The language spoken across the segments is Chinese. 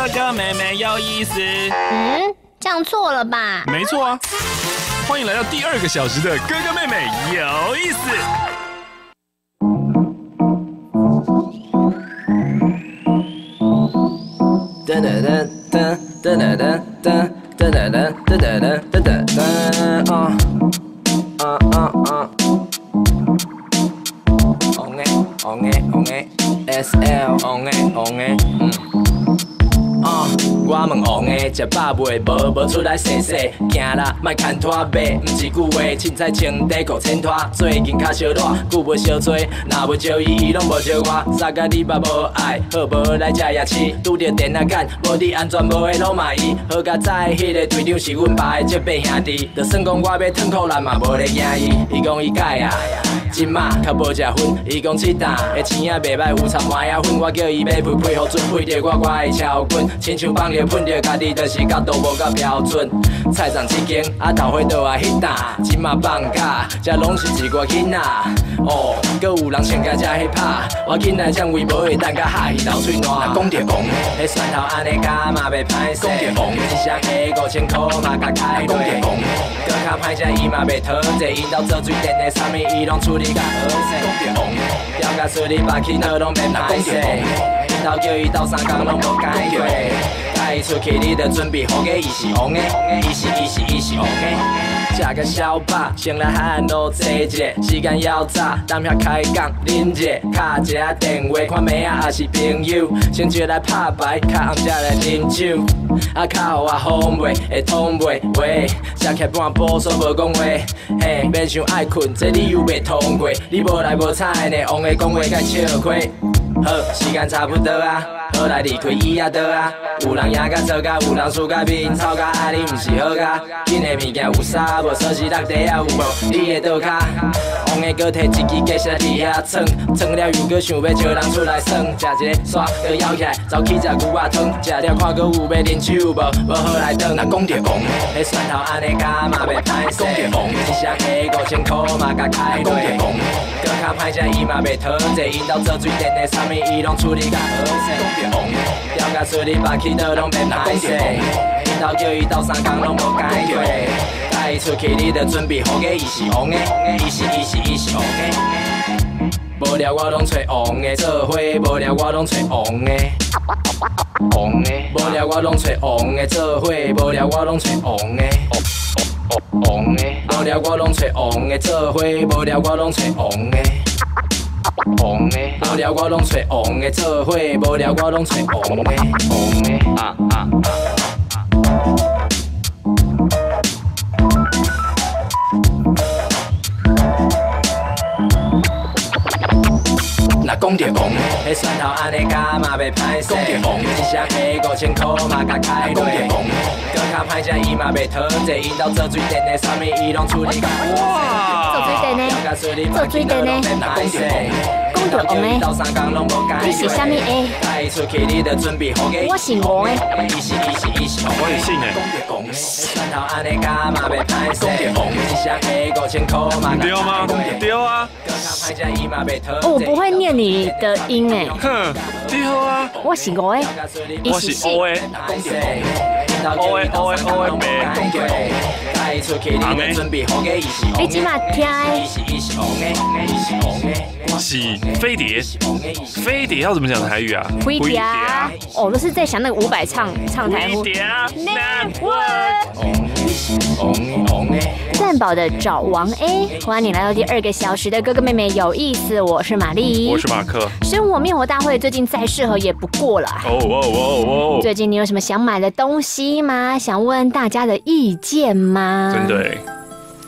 哥哥妹妹有意思。嗯，这样错了吧？没错啊，欢迎来到第二个小时的哥哥妹妹有意思。噔噔噔噔噔噔噔噔噔噔噔噔噔噔噔啊啊啊啊！On it, on it, on it, SL, on it, on it，嗯。啊！我问王的食饱未？无无出来踅踅，行啦，莫牵拖马，毋是句话，凊彩穿短裤穿拖。最近较小热，久无相吹，若要招伊，伊拢无招我。三甲你爸无爱，好无来食夜市，拄着电啊杆，无你安全无的老马伊。好甲早，迄个队长是阮爸的结拜兄弟，就算讲我要脱裤咱嘛无咧惊伊。伊讲伊改啊，即马较无食薰，伊讲七担的钱仔袂歹，有掺麻仔粉，我叫伊买配配好准，配着我我的超滚，亲像放着喷着家己，就是角度无够标准。菜场一间，啊头花倒啊迄担，即马放假，这拢是一个囡仔。哦，搁有人穿甲遮迄拍，我囡仔将位无会等甲下去流喙烂。讲着讲，迄蒜头安尼加嘛袂歹势。讲着讲，一双下五千箍嘛甲开落。讲着讲，搁较歹食伊嘛袂讨济，因兜做水电的，啥物伊拢处理甲好势。讲着讲，表甲顺利把起倒拢免歹势。因兜叫伊斗三工拢无解决。带伊出去，你着准备好个，伊是王的，伊是伊是伊是王的。食个小饱，先来喊路坐一下，时间要早，当遐开讲啉者，敲一下电话看妹仔也是朋友，先招来拍牌，较暗才来啉酒，啊较互我好袂会通袂喂，食起半晡煞无讲话，嘿，免想爱困，这理由袂通过，你无来无彩呢，王的讲话该笑亏。好，时间差不多啊，好来离开伊啊倒啊，有人赢甲做甲，有人输甲面吵甲，啊你毋是好甲，紧的物件有啥无？锁匙落地啊有无？你的倒脚，王的搁摕一支计时伫遐蹭，蹭了又搁想要招人出来耍，食一个煞搁摇起来，走去食牛肉汤，食了看搁有要啉酒无？无好来倒，那讲着讲，迄蒜头安尼加嘛袂歹势，讲着讲，一双下五千箍嘛甲开落，讲着讲，搁卡歹食伊嘛袂讨济，因兜做水电的，啥物伊拢处理甲好势，调甲顺利把起倒拢免歹势，因兜叫伊斗三工拢无解决。带伊出去，你着准备好个，伊是王的，伊是伊是伊是王的。无聊我拢找王的做伙，无聊我拢找王的，王的。无聊我拢找王的做伙，无聊我拢找王的，王的。无聊我拢找王的做伙，无聊我拢找王的，王的。无聊我拢找王的做伙，无聊我拢找王的，王的。啊啊啊！讲着讲，迄蒜头安尼加嘛袂歹势。讲着讲，一双下五千箍嘛甲开落。讲着讲，搁较歹食伊嘛袂讨济，因兜做水电的，啥物伊拢处理甲好势。做水电呢？做水电呢？讲着讲。讲，你是虾米？我是我。我。不会念你的音诶。哼，对啊。我是我诶，我是我诶。O A O A O A 白，阿妹，你即马听？是飞碟，飞碟要怎么讲台语啊？飞碟啊！哦，都是在想那个五百唱唱台。飞碟啊！蛋宝的找王 A，欢迎你来到第二个小时的哥哥妹妹有意思，我是玛丽，我是马克。生活灭火大会最近再适合也不过了。哦哦哦哦！最近你有什么想买的东西吗？想问大家的意见吗？真的。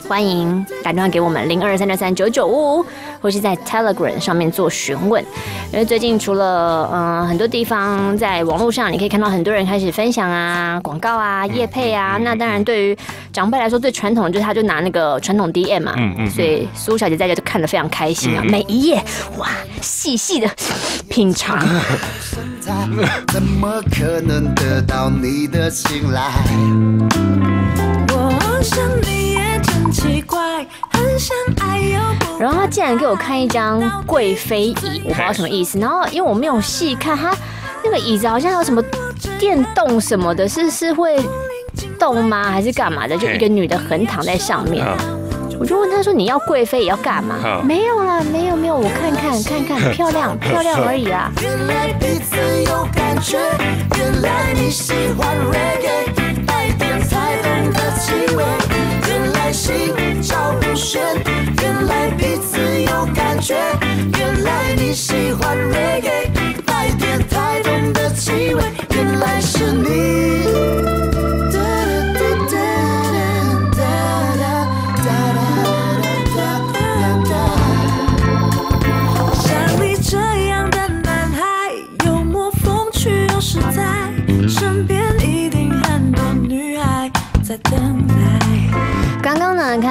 欢迎打电话给我们零二三六三九九五五，或是在 Telegram 上面做询问。因为最近除了嗯很多地方在网络上，你可以看到很多人开始分享啊广告啊叶配啊。那当然对于长辈来说最传统的就是他就拿那个传统 DM 嘛，嗯嗯，所以苏小姐在这就看得非常开心啊，每一页哇细细的品尝。怎么可能得到你的青睐？我想你。然后他竟然给我看一张贵妃椅，我不知道什么意思。然后因为我没有细看，他那个椅子好像有什么电动什么的，是是会动吗？还是干嘛的？就一个女的横躺在上面。嗯我就问他说：“你要贵妃也要干嘛？”嗯没有啦，没有没有，我看看看看，漂亮漂亮而已啦。心照不宣，原来彼此有感觉，原来你喜欢没给，带点太浓的气味，原来是你。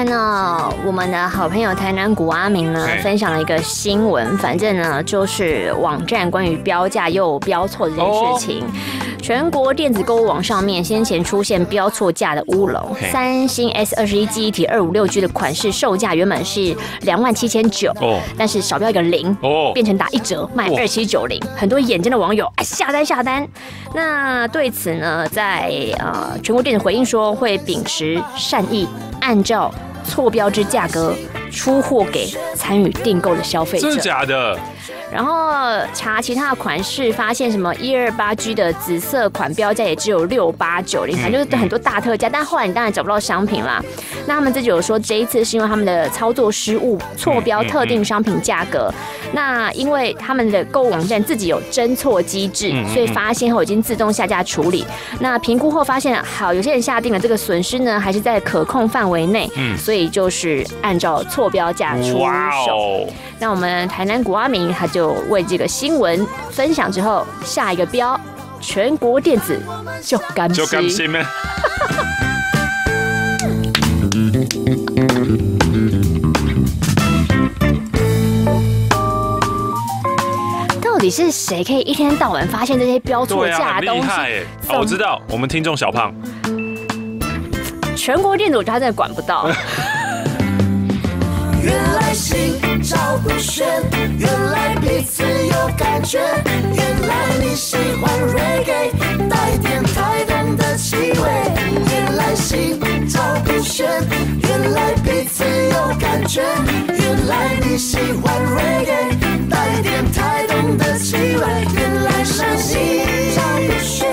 看到我们的好朋友台南古阿明呢分享了一个新闻，反正呢就是网站关于标价又标错这件事情。全国电子购物网上面先前出现标错价的乌龙，三星 S 二十一记忆体二五六 G 的款式售价原本是两万七千九，哦。但是少标一个零，哦。变成打一折卖二七九零，很多眼尖的网友哎下单下单。那对此呢，在呃全国电子回应说会秉持善意，按照错标之价格出货给参与订购的消费真的者。假的？然后查其他的款式，发现什么一二八 G 的紫色款标价也只有六八九零，反正就是很多大特价。但后来你当然找不到商品啦。那他们自己有说，这一次是因为他们的操作失误，错标特定商品价格。那因为他们的购物网站自己有侦错机制所以发现后已经自动下架处理。那评估后发现，好，有些人下定了这个损失呢，还是在可控范围内，嗯所以就是按照错标价出哇手。哦！那我们台南古阿明他就为这个新闻分享之后下一个标，全国电子就甘就甘心。心咩？到底是谁可以一天到晚发现这些标错价的东西？厉害耶！哦我知道，我们听众小胖，全国电子我觉得他真的管不到。原来照不宣，原来彼此有感觉，原来你喜欢 reggae，带点台东的气味。原来心照不宣，原来彼此有感觉，原来你喜欢 reggae，带点台东的气味。原来心照不宣，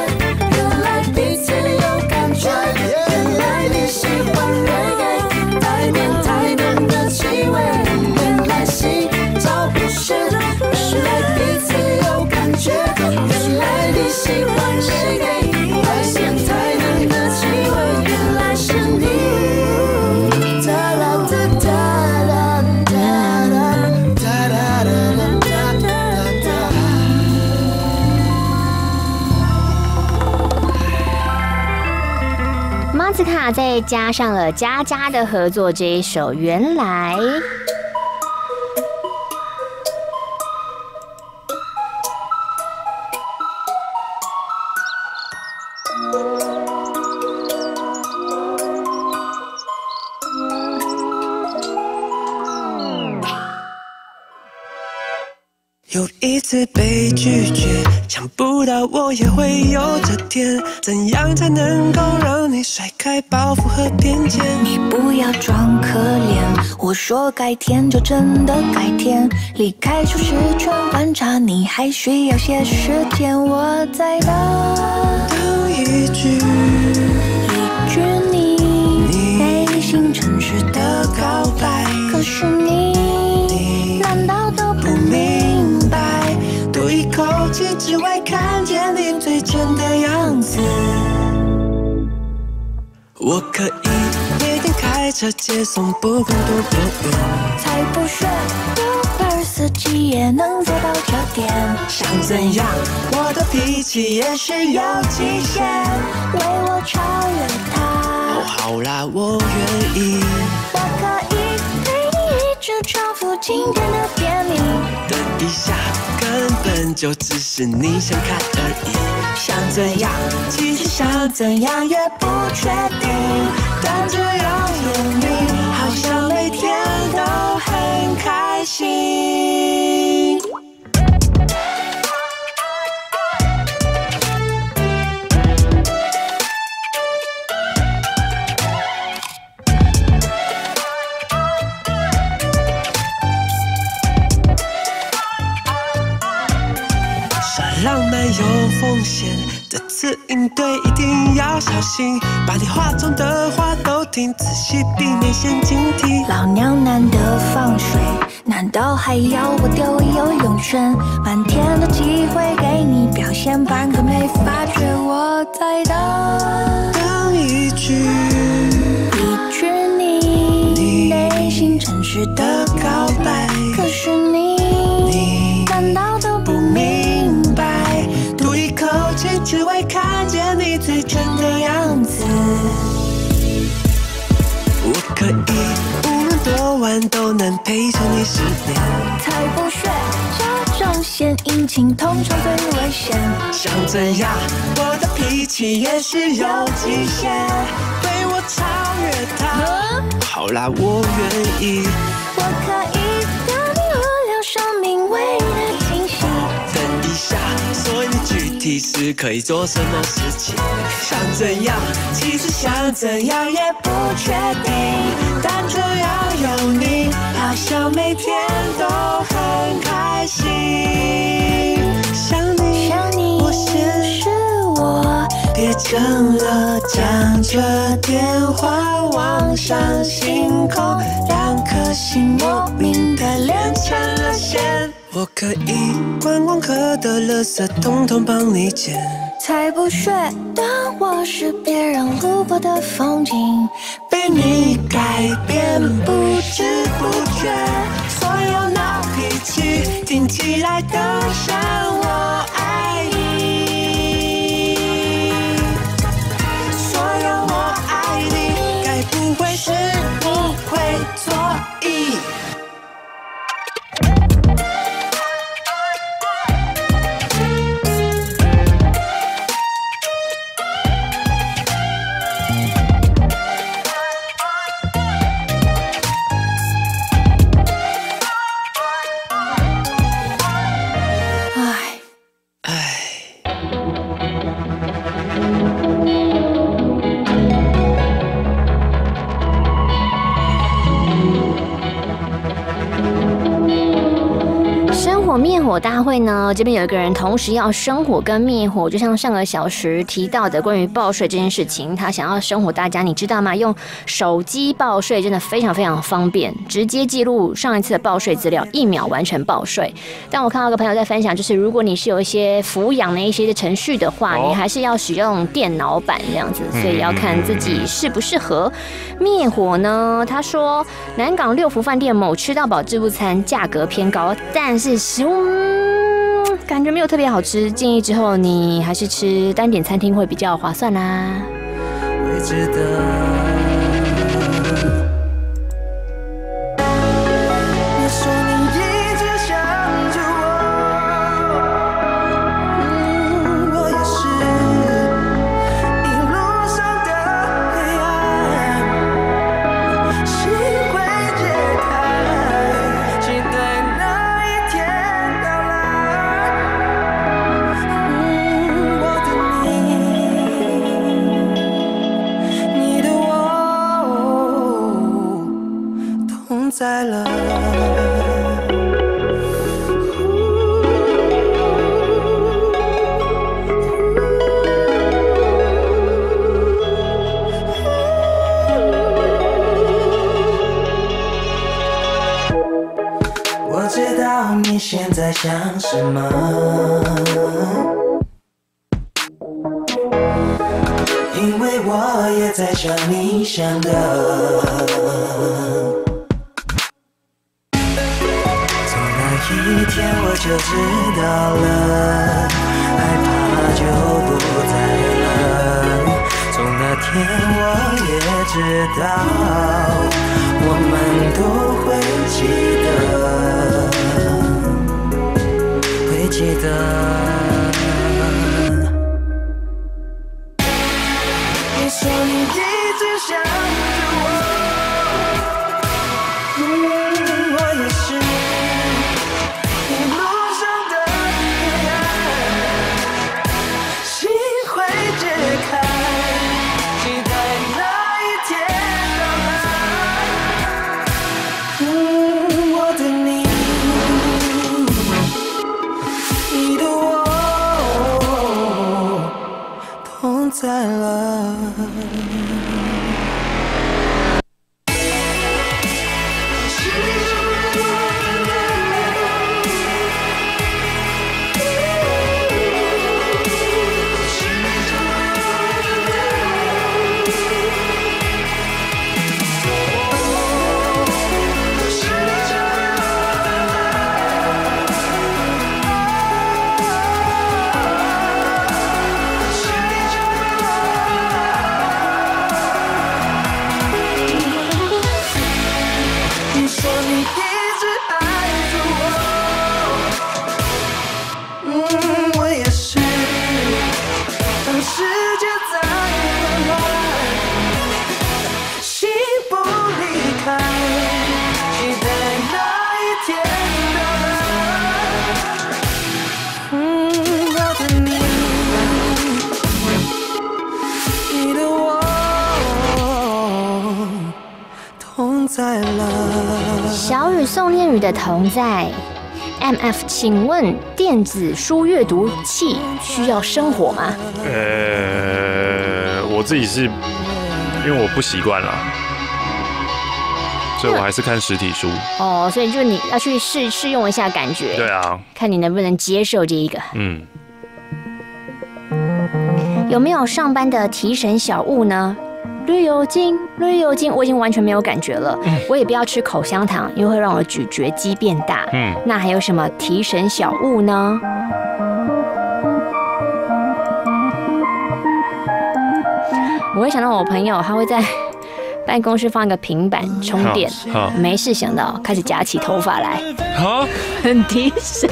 原来彼此有感觉，再加上了佳佳的合作这一首《原来》。有一次被拒绝，想不到我也会有这天。怎样才能够让你甩开包袱和偏见？你不要装可怜，我说改天就真的改天。离开舒适圈，观察你还需要些时间。我在等等一句一句你内心诚实的告白，可是你难道都不明白？多一口气，只为看我可以每天开车接送，不管多不远。才不屑，Uber 司机也能做到这点。想怎样，我的脾气也是有极限。为我超越哦，他，好啦，我愿意。我可以陪你一直重复经典的电影。等一下，根就只是你想看而已。想怎样，其实想怎样也不确定。但只要有你，好像每天都很开心。有风险，这次应对一定要小心，把你话中的话都听仔细，避免陷阱题。老娘难得放水，难道还要我丢游泳圈？满天的机会给你表现，半个没发觉我在等。等一句一句你内心诚实的告白，可是你你难道只为看见你最真的样子。我可以无论多晚都能陪着你失眠。才不屑这种献殷勤，通常最危险。想怎样？我的脾气也是有极限，被我超越他。好啦，我愿意我可以让你无聊生命为其实可以做什么事情？想怎样？其实想怎样也不确定，但只要有你，好像每天都很开心。想你，想你我是我别成了，讲着电话望向星空，两颗心莫名的连成了线。我可以观光客的垃圾统统帮你捡，才不屑当我是别人路过的风景。被你改变不知不觉，所有闹脾气听起来都像我爱大会呢，这边有一个人同时要生火跟灭火，就像上个小时提到的关于报税这件事情，他想要生火，大家你知道吗？用手机报税真的非常非常方便，直接记录上一次的报税资料，一秒完成报税。但我看到一个朋友在分享，就是如果你是有一些抚养的一些程序的话，哦你还是要使用电脑版这样子，所以要看自己适不适合。灭火呢，他说南港六福饭店某吃到饱自助餐价格偏高，但是食物、嗯、感觉没有特别好吃，建议之后你还是吃单点餐厅会比较划算啦。知道了，害怕就不再了。从那天我也知道，的同在。M F，请问电子书阅读器需要生火吗？呃，我自己是因为我不习惯了，所以我还是看实体书。哦，所以就你要去试试用一下感觉，对啊，看你能不能接受这一个。嗯，有没有上班的提神小物呢？绿油精，绿油精，我已经完全没有感觉了。我也不要吃口香糖，因为会让我的咀嚼肌变大。嗯那还有什么提神小物呢？我会想到我朋友，他会在办公室放一个平板充电没事想到开始夹起头发来，好，很提神。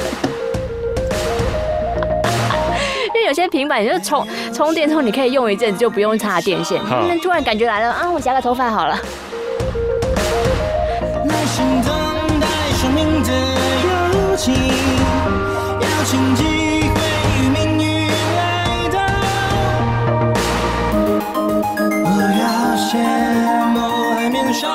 有些平板你就是充充电之后，你可以用一阵子就不用插电线。那突然感觉来了啊，我夹个头发好了。耐心等待生命的友情，邀请机会与命运来到。不要羡慕海面上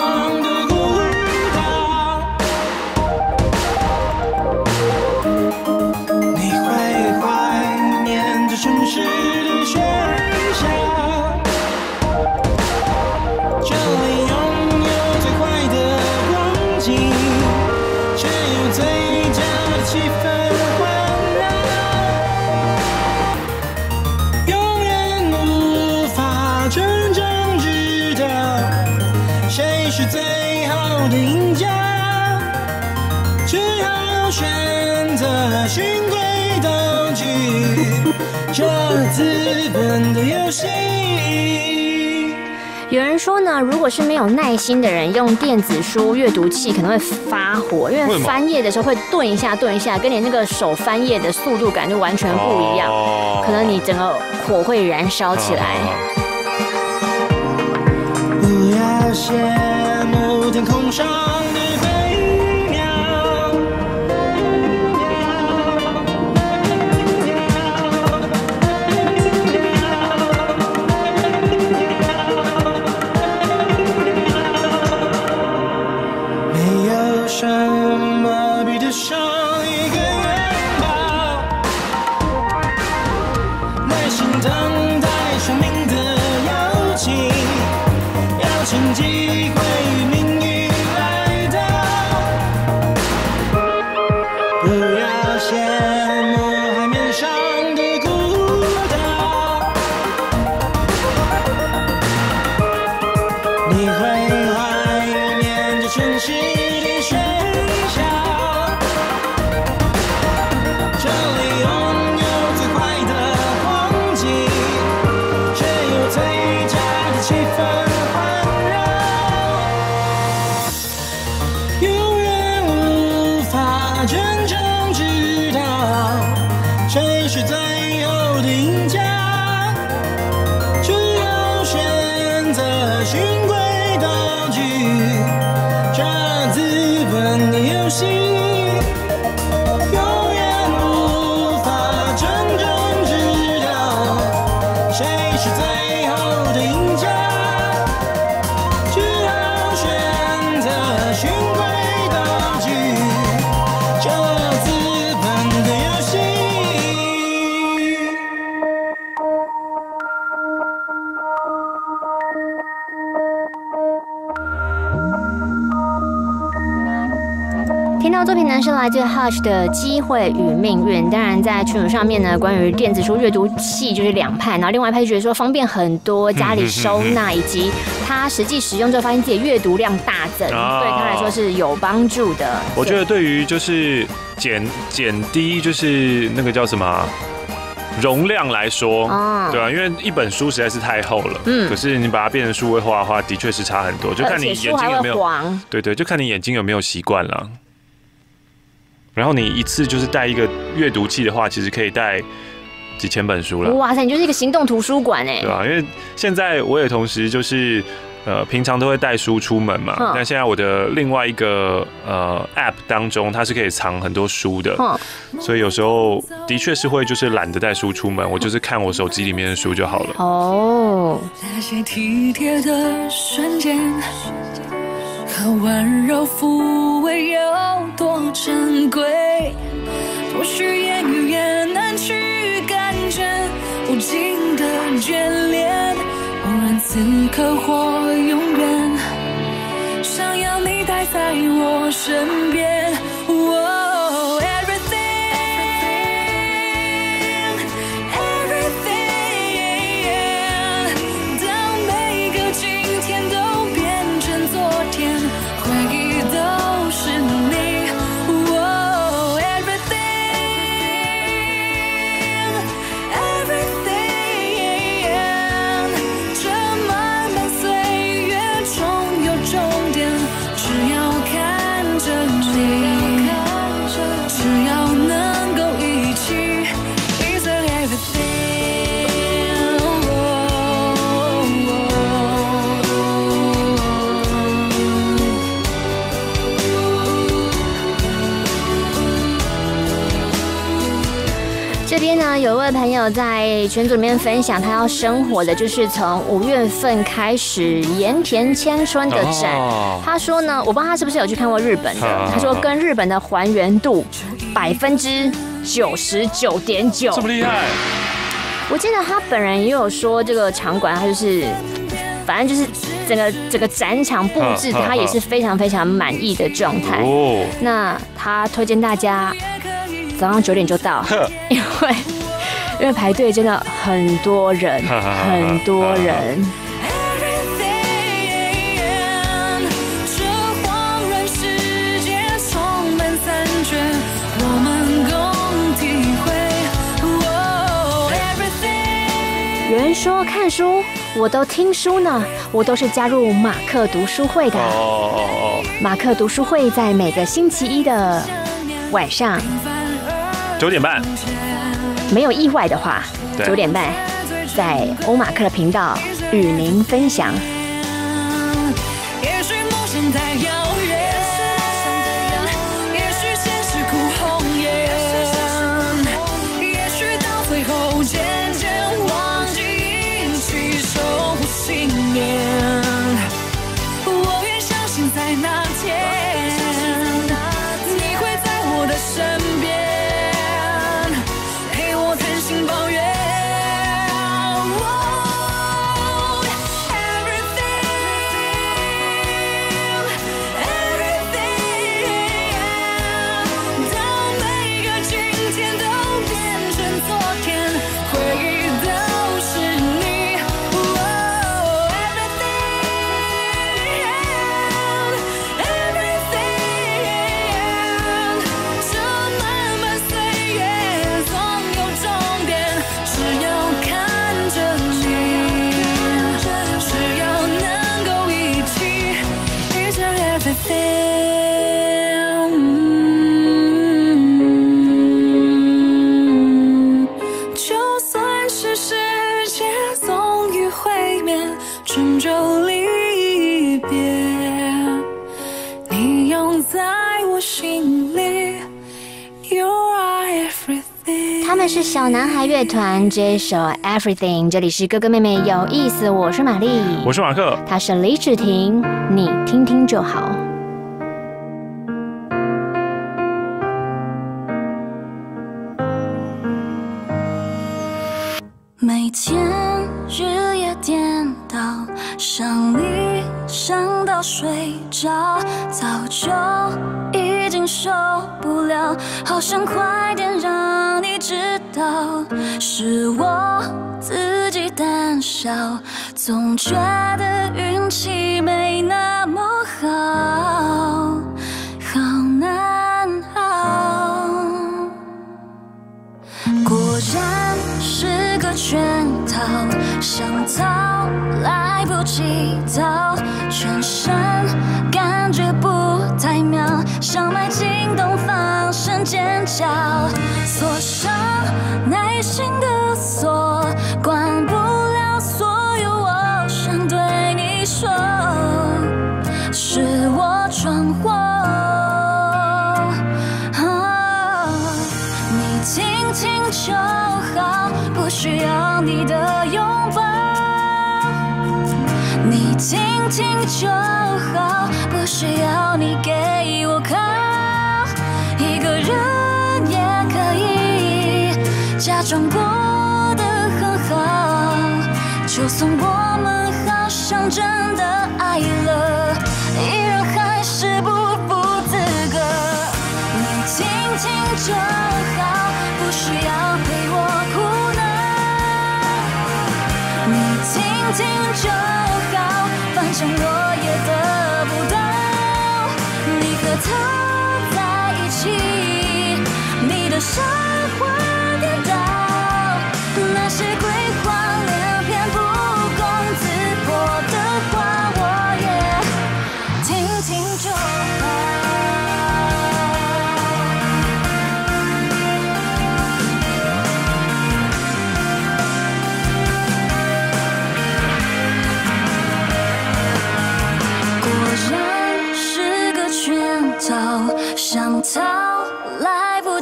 这资本的游戏。有人说呢，如果是没有耐心的人，用电子书阅读器可能会发火，因为翻页的时候会顿一下顿一下，跟你那个手翻页的速度感就完全不一样，哦可能你整个火会燃烧起来。不要羡慕天空上来自 Hush 的《机会与命运》。当然，在群组上面呢，关于电子书阅读器就是两派，然后另外一派就觉得说方便很多，家里收纳以及他实际使用之后发现自己阅读量大增，啊对他来说是有帮助的。我觉得对于就是减减低就是那个叫什么啊容量来说，哦对啊，因为一本书实在是太厚了，嗯可是你把它变成数位化的话，的确是差很多，就看你眼睛有没有，黄，对对，就看你眼睛有没有习惯了。然后你一次就是带一个阅读器的话，其实可以带几千本书了。哇塞，你就是一个行动图书馆哎对。吧、因为现在我也同时就是呃，平常都会带书出门嘛，嗯但现在我的另外一个呃 App 当中，它是可以藏很多书的，哼，所以有时候的确是会就是懒得带书出门，我就是看我手机里面的书就好了。哦，那些体贴的瞬间和温柔抚会有多珍贵，不需言语也能去感觉无尽的眷恋，无论此刻或永远，想要你待在我身边。我友在群组里面分享，他要生活的就是从五月份开始盐田千春的展。哦他说呢，我不知道他是不是有去看过日本的啊，他说跟日本的还原度百分之九十九点九这。么厉害，我记得他本人也有说，这个场馆他就是，反正就是整个整个展场布置，他也是非常非常满意的状态。哦，那他推荐大家早上九点就到，因为因为排队真的很多人，很多人。Everything，这恍然世界充满残缺，我们共体会。Oh, everything，有人说看书，我都听书呢，我都是加入马克读书会的。哦哦马克读书会在每个星期一的晚上，哦，九点半，没有意外的话，九点半在欧马克的频道与您分享。也许梦想太遥终究离别，你永在我心里，You are everything。他们是小男孩乐团，这首 Everything，这里是哥哥妹妹有意思，我是玛丽，我是马克，他是李芷婷，你听听就好。胆小，总觉得运气没那么好，好难熬。果然是个圈套，想逃来不及逃，全身感觉不太妙，想迈进洞放声尖叫，锁上内心的锁，闯祸。啊你听听就好，不需要你的拥抱。你听听就好，不需要你给我靠。一个人也可以假装过得很好，就算我们好像真的爱了，就好，不需要陪我哭闹。你听听就好，反正我也得不到。你和他在一起，你的伤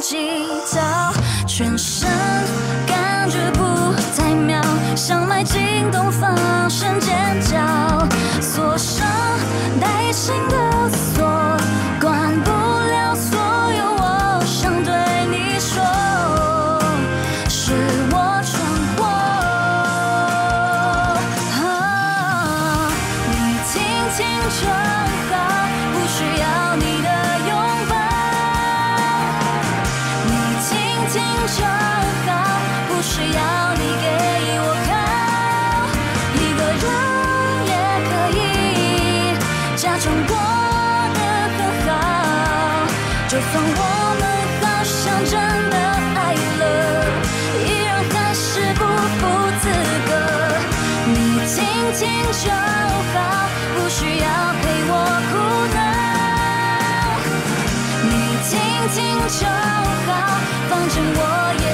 来不及逃，全身感觉不太妙，想迈进洞放声尖叫，锁上内心的就好，反正我也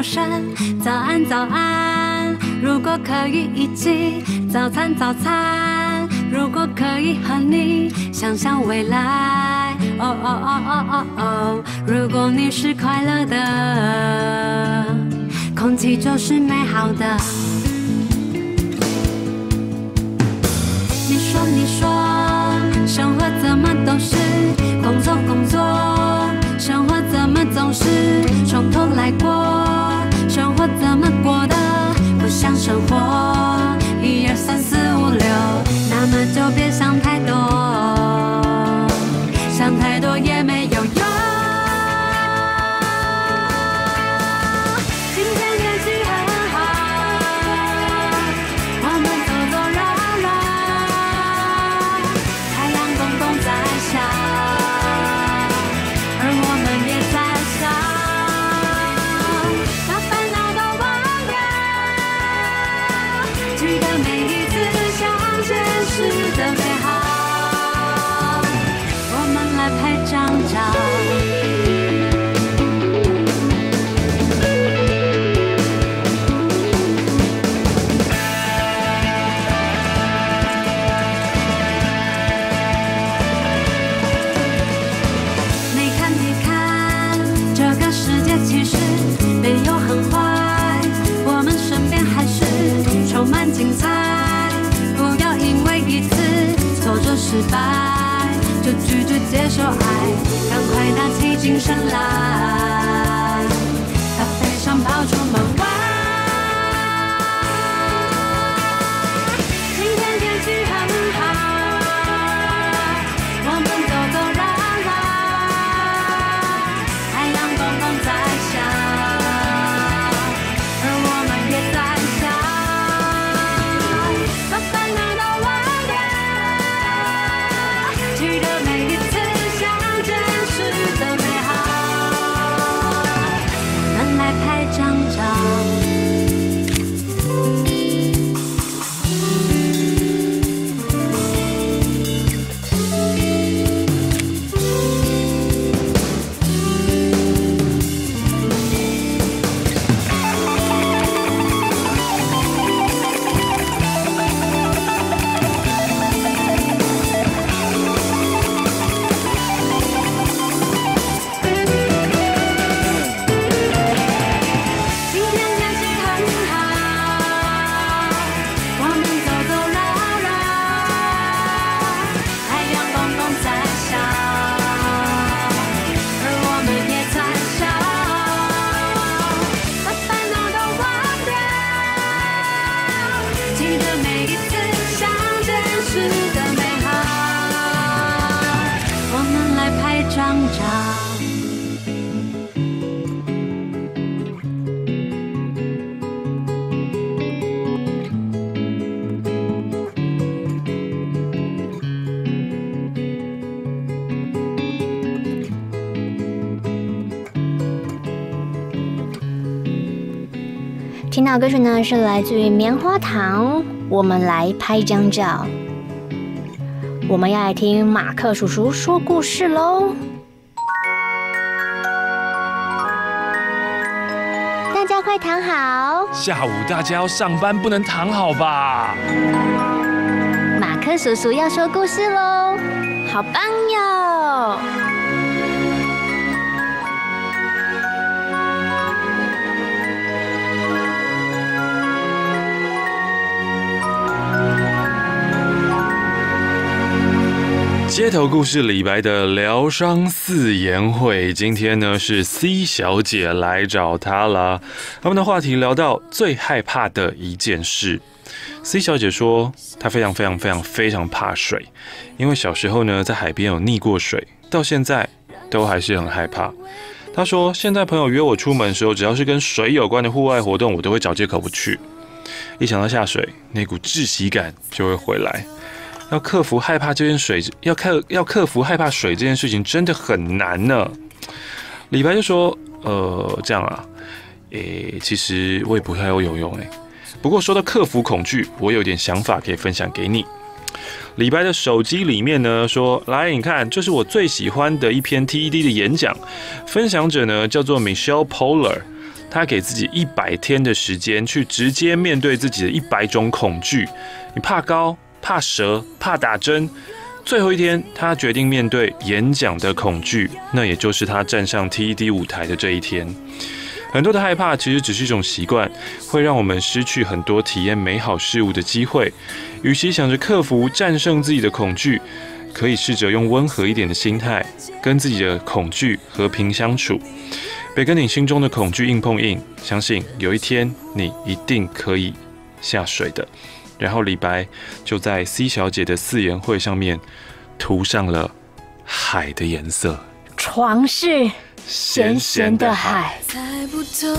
早安早安，如果可以一起早餐早餐，如果可以和你想象未来，哦哦哦哦哦哦，如果你是快乐的，空气就是美好的。你说你说，生活怎么都是工作工作，生活怎么总是从头来过，我怎么过得不像生活，一二三四五六，那么就别想太多，听到歌曲呢是来自于棉花糖，我们来拍张照。我们要来听马克叔叔说故事喽。大家快躺好，下午大家要上班，不能躺好吧？马克叔叔要说故事喽，好棒哟！街头故事李白的疗伤四言会，今天呢是 C 小姐来找他了。他们的话题聊到最害怕的一件事。C 小姐说，她非常非常非常非常怕水，因为小时候呢在海边有溺过水，到现在都还是很害怕。她说，现在朋友约我出门的时候，只要是跟水有关的户外活动，我都会找借口不去。一想到下水，那股窒息感就会回来。要克服害怕这件水，要克要克服害怕水这件事情真的很难呢。李白就说：“呃，这样啊，诶、其实我也不太会游泳诶、不过说到克服恐惧，我有点想法可以分享给你。”李白的手机里面呢说：“来，你看，这是我最喜欢的一篇 TED 的演讲，分享者呢叫做 Michelle Polar。他给自己一百天的时间去直接面对自己的一百种恐惧。你怕高、怕蛇、怕打针。最后一天，他决定面对演讲的恐惧，那也就是他站上 TED 舞台的这一天。很多的害怕其实只是一种习惯，会让我们失去很多体验美好事物的机会。与其想着克服、战胜自己的恐惧，可以试着用温和一点的心态，跟自己的恐惧和平相处。别跟你心中的恐惧硬碰硬，相信有一天你一定可以下水的。然后李白就在 C 小姐的四言会上面涂上了海的颜色，床是咸咸的海。猜不透，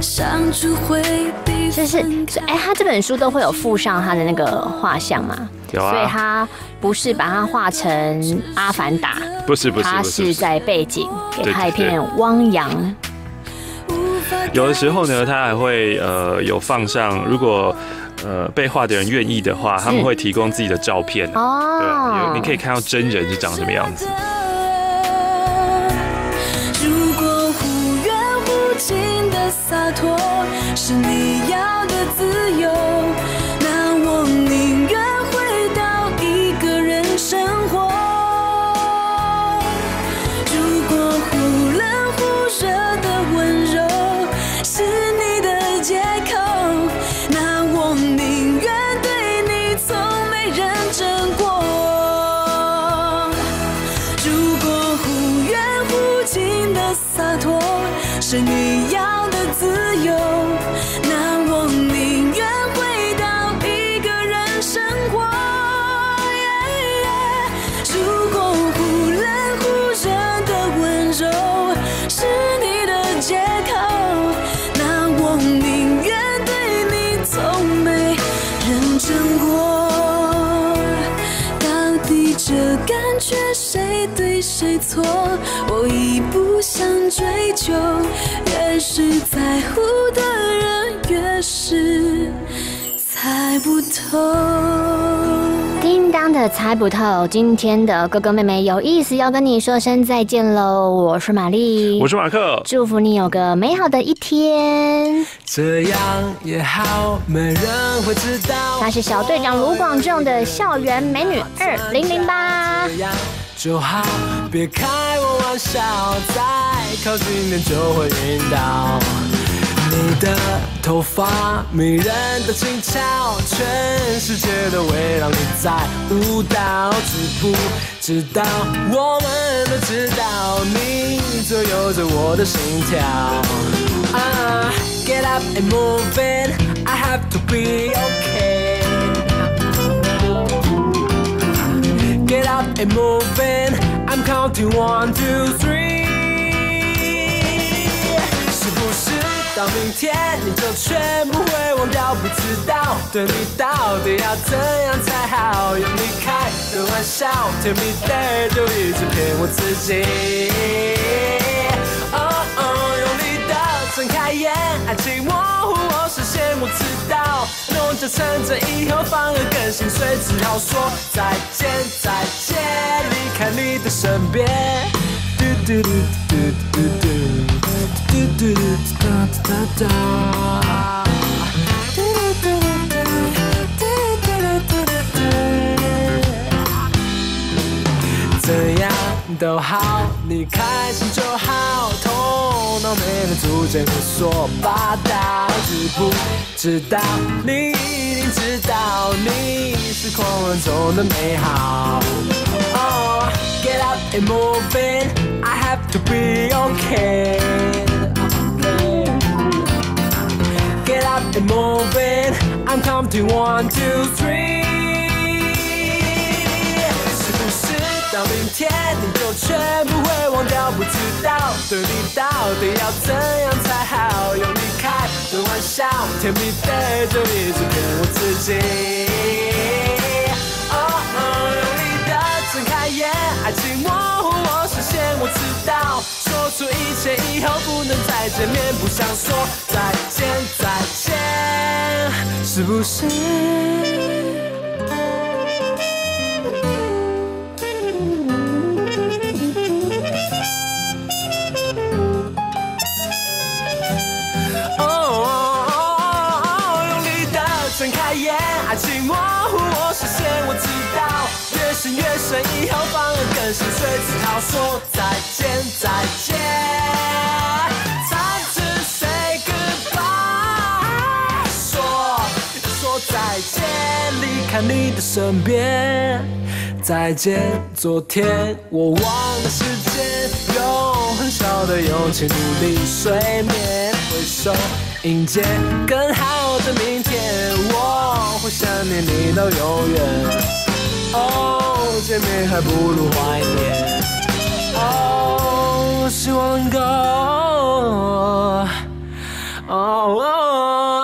相处会比就是哎，他这本书都会有附上他的那个画像嘛？有啊所以他不是把它画成阿凡达，不是不是他是，在背景给他一片汪洋。有的时候呢，他还会呃有放上，如果呃被画的人愿意的话，他们会提供自己的照片。哦，对你可以看到真人是长什么样子。如果忽远忽近的洒脱是你要的自由，错？我已不想追究。越是在乎的人，越是猜不透。叮当的猜不透，今天的哥哥妹妹有意思要跟你说声再见喽！我是玛丽，我是马克，祝福你有个美好的一天。这样也好，没人会知道。她是小队长卢广仲的校园美女二零零八。就好，别开我玩笑，再靠近点就会晕倒。你的头发迷人的轻巧，全世界都围绕你在舞蹈，知不知道？我们都知道，你左右着我的心跳。啊、g e t up and move it, I have to be okay. get up and moving. I'm counting one, two, three. 是不是到明天你就全部会忘掉？不知道对你到底要怎样才好？用你开的玩笑，甜蜜的就一直骗我自己。睁开眼，爱情模糊我视线，我知道，弄着撑着以后反而更心碎，只好说再见再见，离开你的身边。嘟嘟嘟嘟嘟嘟嘟嘟嘟哒哒哒。都好，你开心就好，头脑没人阻止胡说八道，知不知道？你一定知道，你是狂乱中的美好。Oh, get up and move it, I have to be okay. Get up and move it, I'm counting one, two, three. 到明天你就全部会忘掉？不知道对你到底要怎样才好？用离开的玩笑，甜蜜的就一直骗我自己。哦，用力的睁开眼，爱情模糊我视线，我知道，说出一切以后不能再见面，不想说再见再见，是不是？越深以后反而更心碎，只好说再见再见。再次 say goodbye，说说再见，离开你的身边。再见，昨天我忘了时间，用很少的勇气努力睡眠，挥手迎接更好的明天。我会想念你到永远。哦，见面还不如怀念。哦，希望能够。哦。